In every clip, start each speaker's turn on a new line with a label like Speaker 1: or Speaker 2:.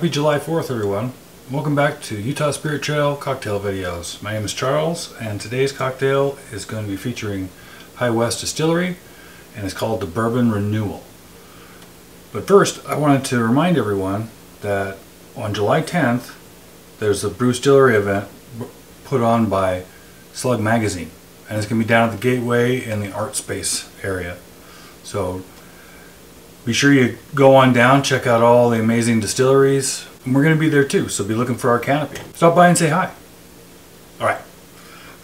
Speaker 1: Happy July 4th, everyone. Welcome back to Utah Spirit Trail cocktail videos. My name is Charles, and today's cocktail is going to be featuring High West Distillery, and it's called the Bourbon Renewal. But first, I wanted to remind everyone that on July 10th, there's a Brewstillery event put on by Slug Magazine, and it's going to be down at the Gateway in the Art Space area. So be sure you go on down, check out all the amazing distilleries. And we're going to be there too, so be looking for our canopy. Stop by and say hi. All right,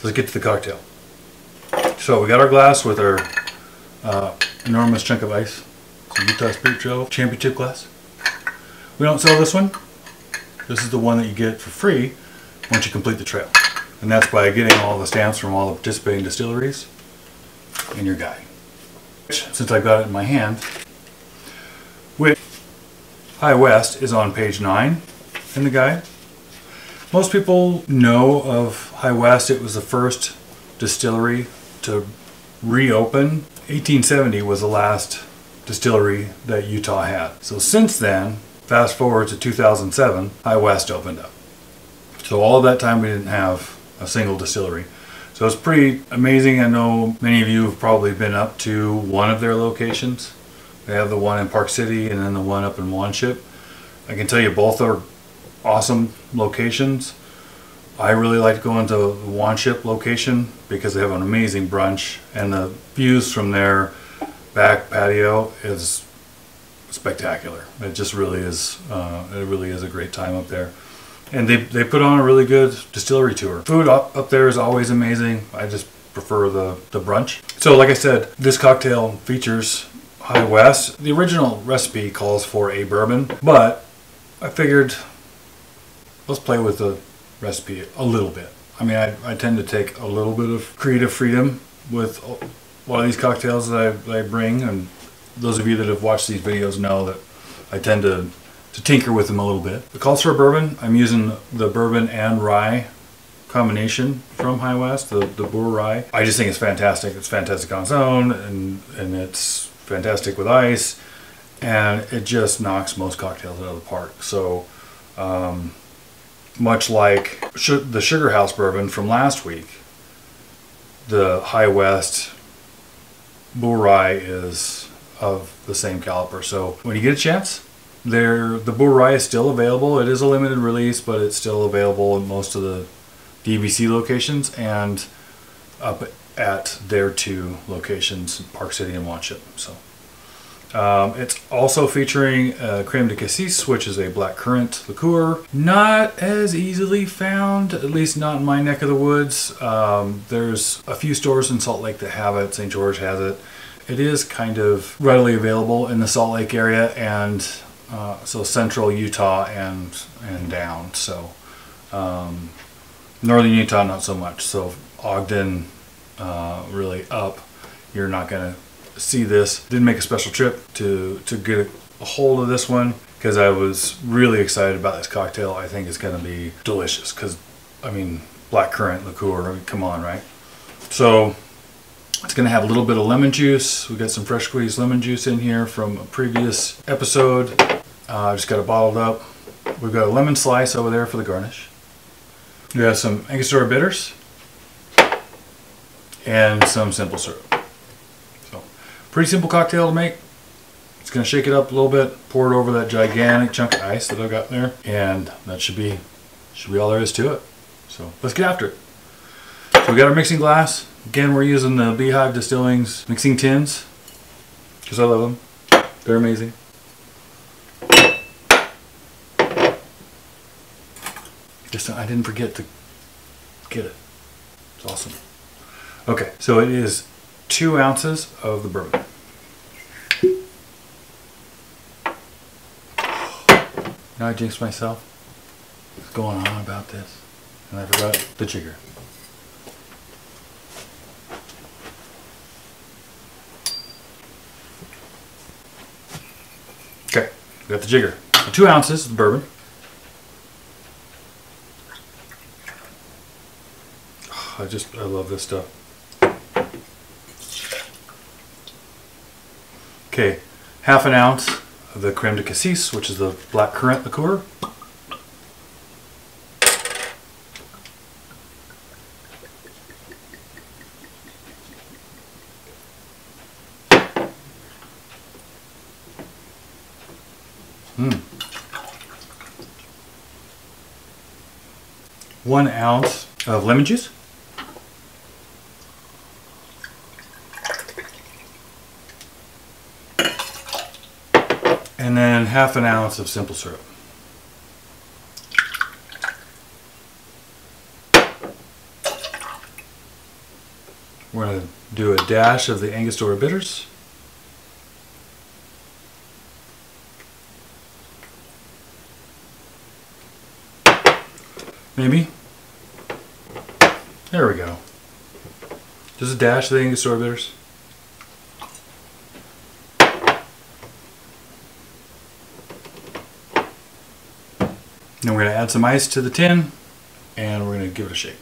Speaker 1: let's get to the cocktail. So we got our glass with our uh, enormous chunk of ice. Utah Spirit Trail championship glass. We don't sell this one. This is the one that you get for free once you complete the trail. And that's by getting all the stamps from all the participating distilleries in your guide. Since I've got it in my hand, High West is on page 9 in the guide. Most people know of High West. It was the first distillery to reopen. 1870 was the last distillery that Utah had. So since then, fast forward to 2007, High West opened up. So all that time we didn't have a single distillery. So it's pretty amazing. I know many of you have probably been up to one of their locations. They have the one in Park City and then the one up in Wanship. I can tell you both are awesome locations. I really like going to the Wanship location because they have an amazing brunch and the views from their back patio is spectacular. It just really is. Uh, it really is a great time up there. And they, they put on a really good distillery tour. Food up, up there is always amazing. I just prefer the, the brunch. So like I said, this cocktail features High West. The original recipe calls for a bourbon, but I figured let's play with the recipe a little bit. I mean, I, I tend to take a little bit of creative freedom with a lot of these cocktails that I, that I bring, and those of you that have watched these videos know that I tend to, to tinker with them a little bit. It calls for a bourbon. I'm using the bourbon and rye combination from High West, the, the Bourye. I just think it's fantastic. It's fantastic on its own, and, and it's fantastic with ice, and it just knocks most cocktails out of the park. So, um, much like the Sugar House bourbon from last week, the High West Bourye is of the same caliber. So when you get a chance, there the Bourye is still available. It is a limited release, but it's still available in most of the DBC locations and up at their two locations, Park City and Wanship. So um, it's also featuring uh, creme de cassis, which is a black currant liqueur. Not as easily found, at least not in my neck of the woods. Um, there's a few stores in Salt Lake that have it. St. George has it. It is kind of readily available in the Salt Lake area and uh, so central Utah and and down. So um, northern Utah, not so much. So Ogden, uh, really up, you're not to see this. Didn't make a special trip to, to get a hold of this one because I was really excited about this cocktail. I think it's to be delicious because, I mean, black currant liqueur, come on, right? So it's to have a little bit of lemon juice. We got some fresh squeezed lemon juice in here from a previous episode. Uh, I uh, just got it bottled up. We've got a lemon slice over there for the garnish. We have some Angostura bitters and some simple syrup. So, pretty simple cocktail to make. It's gonna shake it up a little bit, pour it over that gigantic chunk of ice that I've got there, and that should be should be all there is to it. So let's get after it. So we got our mixing glass. Again, we're using the Beehive Distilling's mixing tins because I love them. They're amazing. Just I didn't forget to get it. It's awesome. Okay, so it is two ounces of the bourbon. Now I jinxed myself. What's going on about this? And I forgot the jigger. Okay, got the jigger. Two ounces of bourbon. Ah, I just, I love this stuff. Okay, half an ounce of the creme de cassis, which is the black currant liqueur. Hmm. One ounce of lemon juice. And half an ounce of simple syrup. We're going to do a dash of the Angostura bitters. Maybe. There we go. Just a dash of the Angostura bitters. Then we're going to add some ice to the tin and we're going to give it a shake.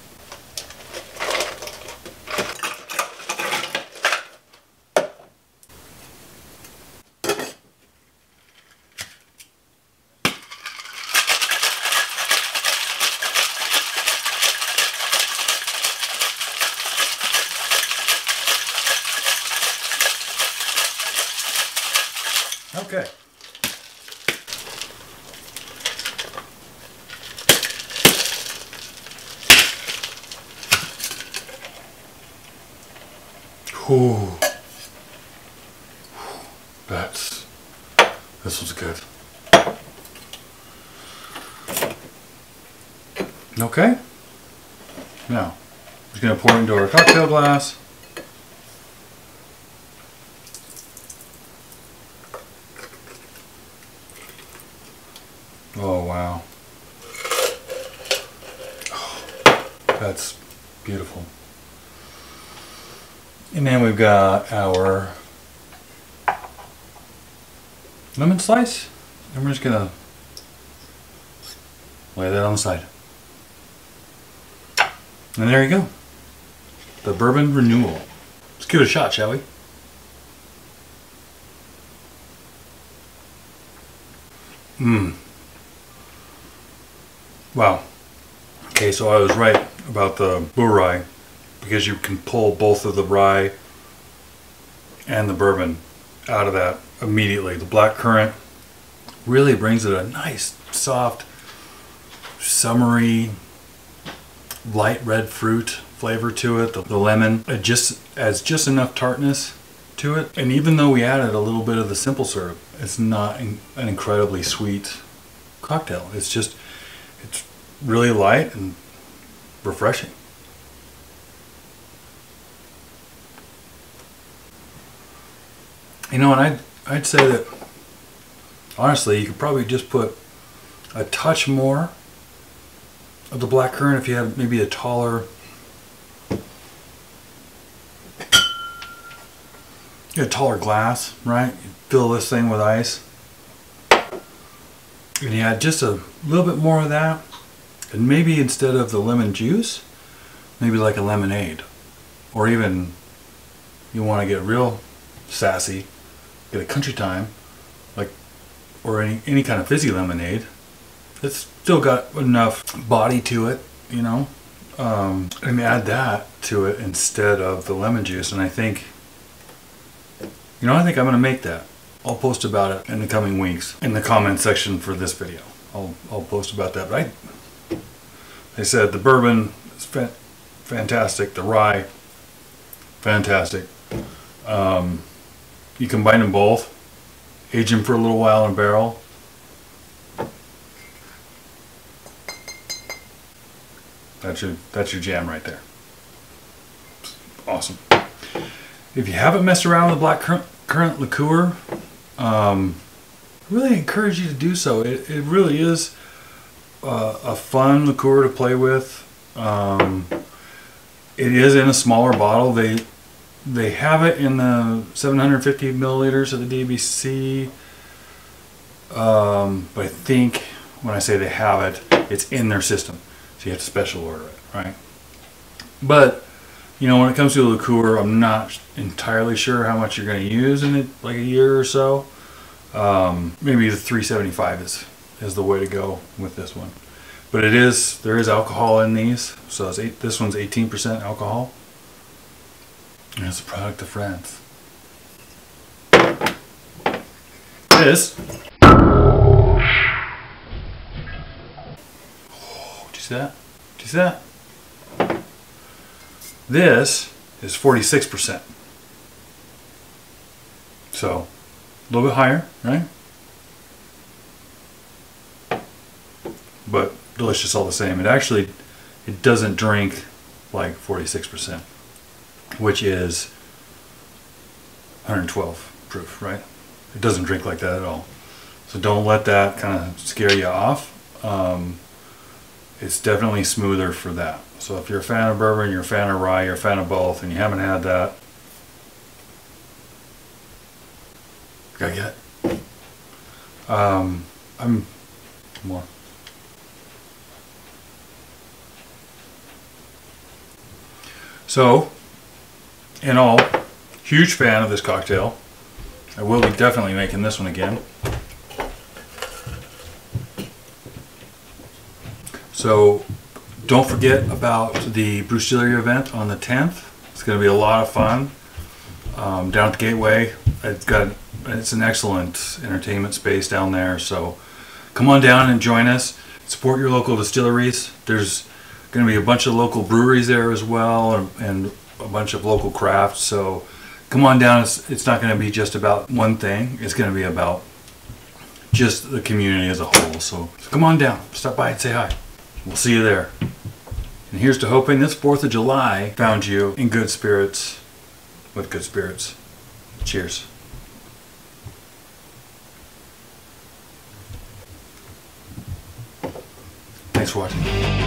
Speaker 1: Okay. Ooh. That's, this was good. Okay. Now, just gonna pour it into our cocktail glass. Oh wow. Oh, that's beautiful. And then we've got our lemon slice. And we're just gonna lay that on the side. And there you go. The Bourbon Renewal. Let's give it a shot, shall we? Mmm. Wow. Okay, so I was right about the Bourye because you can pull both of the rye and the bourbon out of that immediately. The black currant really brings it a nice, soft, summery, light red fruit flavor to it. The, the lemon it just adds just enough tartness to it. And even though we added a little bit of the simple syrup, it's not in, an incredibly sweet cocktail. It's just, it's really light and refreshing. You know, and I'd, I'd say that, honestly, you could probably just put a touch more of the black currant if you have maybe a taller a taller glass, right? You fill this thing with ice. And you add just a little bit more of that. And maybe instead of the lemon juice, maybe like a lemonade. Or even you want to get real sassy, get a country time, like, or any, any kind of fizzy lemonade. It's still got enough body to it, you know. Um, and add that to it instead of the lemon juice. And I think, you know, I think I'm to make that. I'll post about it in the coming weeks in the comment section for this video. I'll, I'll post about that. But I, they said the bourbon is fa fantastic. The rye, fantastic. Um, you combine them both, age them for a little while in a barrel. That's your, that's your jam right there. Awesome. If you haven't messed around with black currant, liqueur, um, I really encourage you to do so. It, it really is uh, a fun liqueur to play with. Um, it is in a smaller bottle. They they have it in the 750 milliliters of the DBC. Um, but I think when I say they have it, it's in their system. So you have to special order it, right? But, you know, when it comes to liqueur, I'm not entirely sure how much you're going to use in it, like a year or so. um, maybe the 375 is is the way to go with this one. But it is there is alcohol in these, so it's eight, this one's 18% alcohol. And it's a product of France. This. Oh, do you see that? Do you see that? This is 46%. So, a little bit higher, right? But delicious all the same. It actually, it doesn't drink like 46%, which is 112 proof, right? It doesn't drink like that at all. So don't let that kind of scare you off. Um, it's definitely smoother for that. So if you're a fan of bourbon, you're a fan of rye, you're a fan of both, and you haven't had that, gotta get it. Um, I'm more. So, in all, huge fan of this cocktail. I will be definitely making this one again. So don't forget about the Distillery event on the 10th. It's going to be a lot of fun um, down at the Gateway. It's got it's an excellent entertainment space down there. So come on down and join us. Support your local distilleries. There's going to be a bunch of local breweries there as well, and, and a bunch of local crafts. So come on down. It's, it's not going to be just about one thing. It's going to be about just the community as a whole. So, so come on down. Stop by and say hi. We'll see you there. And here's to hoping this 4th of July found you in good spirits with good spirits. Cheers. Thanks for watching.